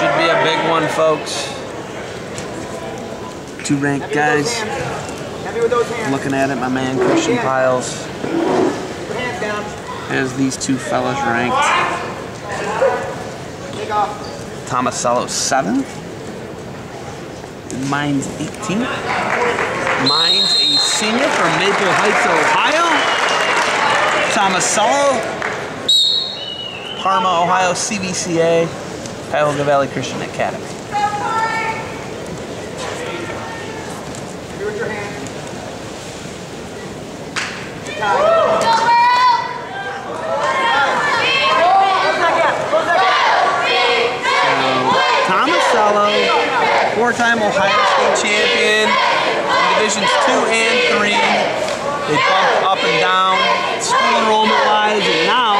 should be a big one, folks. Two ranked guys. Looking at it, my man Christian Pyles has these two fellas ranked. Tomasello 7th. Mines 18th. Mines a senior from Maple Heights, Ohio. Tomasello, Parma, Ohio, CVCA, Cuyahoga Valley Christian Academy. Four-time Ohio State champion, divisions two and three. They bumped up and down, school enrollment-wise, and now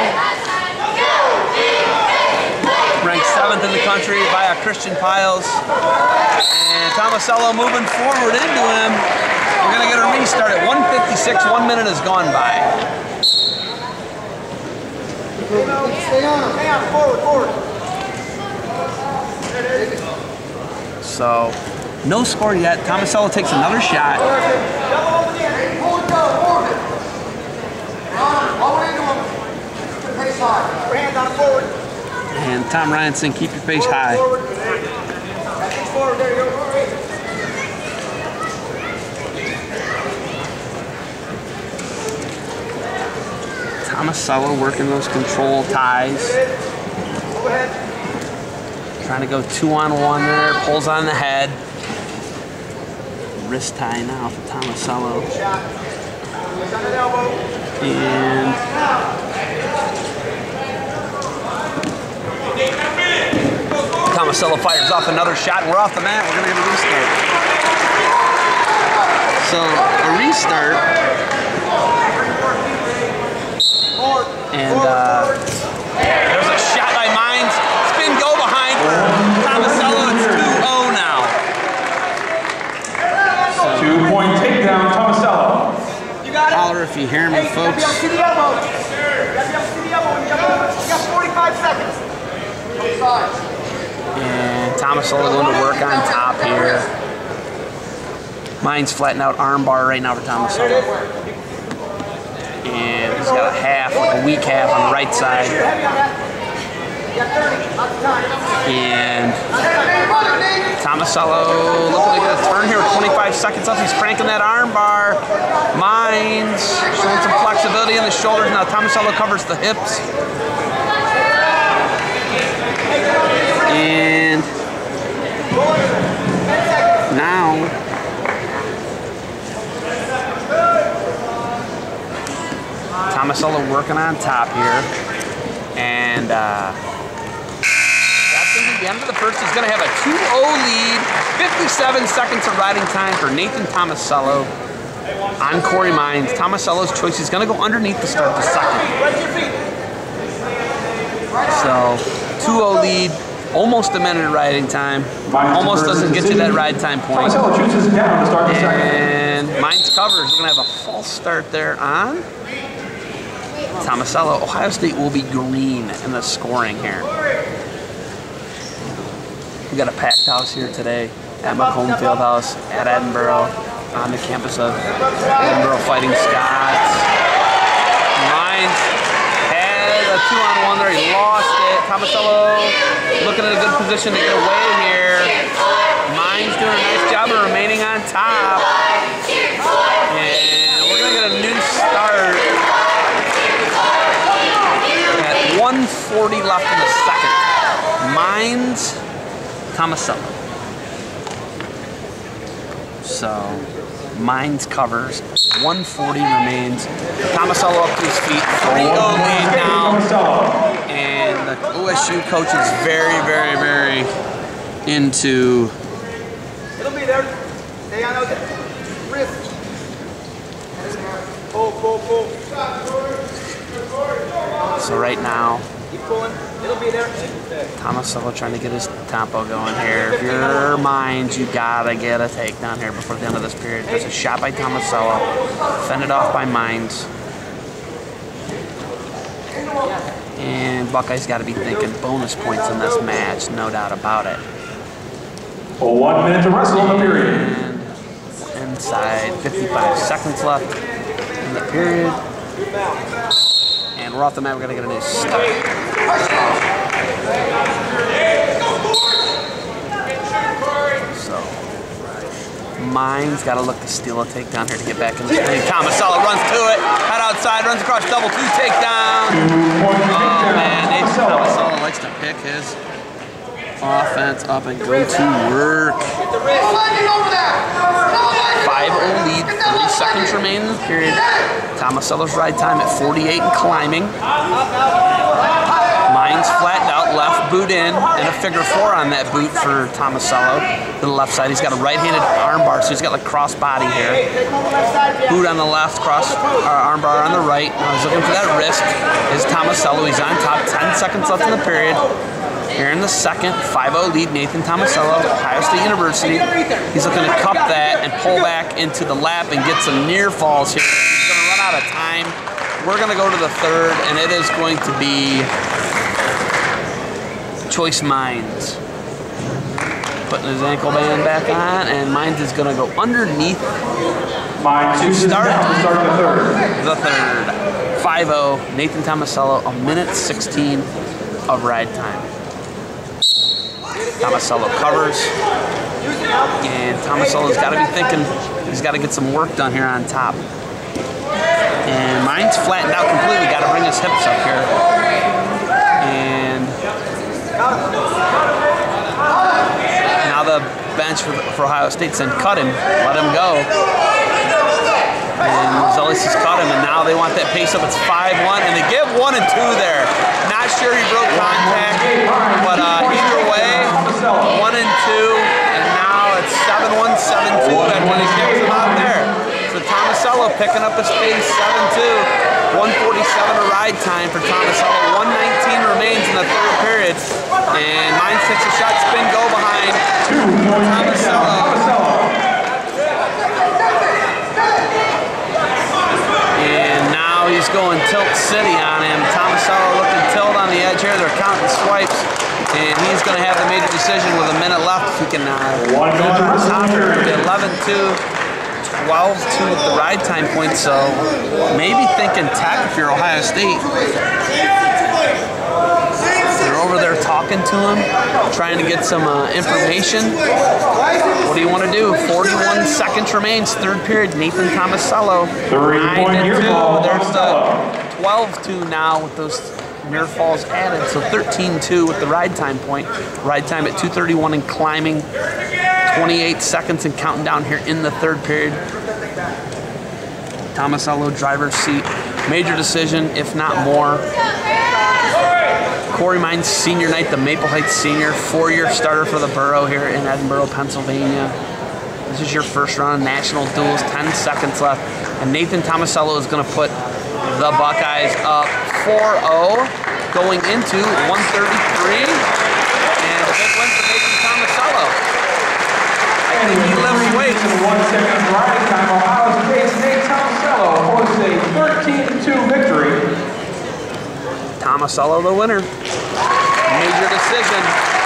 ranked seventh in the country by a Christian Pyles. And Tomasello moving forward into him. We're gonna get a restart at 156. One minute has gone by. Stay on. Stay on. Forward, forward. So, no score yet. Tomasello takes another shot. Double over the end. Hold it down, hold it. Run, all the way into him. Pace high. Put hands on. Forward. And Tom Ryanson, keep your face high. Tomasello working those control ties. Trying to go two on one there. Pulls on the head. Wrist tie now for Tomasello. And Tomasello fires off another shot, and we're off the mat. We're gonna get a restart. So a restart, and uh, there's a shot by Mines. Spin go behind for Tomasello. It's 2-0 now. Two-point takedown, Tomasello. You got it. Holler if you hear me, Hey, you gotta be folks. able to see the elbow. You gotta be able to see the elbow. You got, you got 45 seconds. Both sides. And Tomasello going to work on top here. Mines flattened out armbar right now for Tomasello. And he's got a half, like a weak half on the right side. Heavy on that. You got 30. Lots of time. And. Tomasello looking get a turn here with 25 seconds left. He's cranking that armbar. Mines showing some flexibility in the shoulders. Now Tomasello covers the hips. And now Tomasello working on top here. And uh, that's going to be the end of the first. He's going to have a 2-0 lead. 57 seconds of riding time for Nathan Tomasello on Kory Mines. Tomasello's choice. He's going to go underneath to start the second. So 2-0 lead. Almost a minute of riding time. Almost doesn't get to that ride time point. Tomasello chooses down to start the second. And Mines covered. We're going to have a false start there on Tomasello. Ohio State will be green in the scoring here. We got a packed house here today at my home field house at Edinboro on the campus of Edinboro Fighting Scots. Mines had a two on one there. He lost it. Tomasello looking in a good position to get away here. Mines doing a nice job of remaining on top. And we're going to get a new start at 140 left in the second. Mines, Tomasello. So, Mines covers. 140 remains. Tomasello up to his feet. 3 0 lead now. And the OSU coach is very, very, very into It'll be there. Stay on those wrists. Pull, pull, pull. So right now, Keep pulling. It'll be there. Tomasello trying to get his tempo going here. If you're Mines, you gotta get a takedown here before the end of this period. There's a shot by Tomasello, fended off by Mines. And Buckeyes got to be thinking bonus points in this match, no doubt about it. One minute to wrestle in the period. And inside 55 seconds left in the period. And we're off the mat, we're gonna get a new start. So, Mines got to look to steal a takedown here to get back in the ring. Tomasello runs to it, head outside, runs across double two takedown. Oh man. Tomasello likes to pick his offense up and go to work. Five o lead, 30 seconds remain in the period. Tomasello's ride time at 48 and climbing. Mines flattened out, left boot in, and a figure four on that boot for Tomasello. To the left side, he's got a right-handed armbar, so he's got like cross body here. Boot on the left, cross uh, armbar on the right. Now he's looking for that wrist. Is Tomasello? He's on top. 10 seconds left in the period. Here in the second, 5-0 lead, Nathan Tomasello, Ohio State University. He's looking to cup that and pull back into the lap and get some near falls here. He's going to run out of time. We're going to go to the third, and it is going to be Choice Mines. Putting his ankle band back on, and Mines is going to go underneath Mine chooses Start. to start the third. the third. 5-0, Nathan Tomasello, a minute 16 of ride time. Tomasello covers. And Tomasello's got to be thinking he's got to get some work done here on top. And Mines flattened out completely. Got to bring his hips up here. And now the bench for, for Ohio State said, cut him, let him go. And Zelis has caught him, and now they want that pace up. It's 5-1, and they give one and two there. Not sure he broke contact, but uh, either way, one and two, and now it's 7-1, 7-2 after he kicks him out there. So Tomasello picking up his pace, 7-2. 147 to ride time for Tomasello. 119 remains in the third period. And Mines takes a shot, spin, go behind. Tomasello. Tomasello. And now he's going tilt city on him. Tomasello looking tilt on the edge here. They're counting swipes. And he's going to have the major decision with a minute left. If he can uh, One go minute on top here. 11 2. 12 2 with the ride time point, so maybe thinking tech if you're Ohio State. They're over there talking to him, trying to get some uh, information. What do you want to do? 41 seconds remains, third period. Nathan Tomasello. Near and ball, There's the 12-2 now with those near falls added. So 13-2 with the ride time point. Ride time at 2:31 and climbing. 28 seconds and counting down here in the third period. Tomasello driver's seat. Major decision, if not more. Kory Mines senior night, the Maple Heights senior, four-year starter for the Borough here in Edinboro, Pennsylvania. This is your first round of national duels, 10 seconds left. And Nathan Tomasello is going to put the Buckeyes up 4-0 going into 133. And a big win for Nathan Tomasello. I think he lifts weights. One second riding time, Ohio State's Nate Tomasello posts a 13-2 victory. Tomasello the winner. Major decision.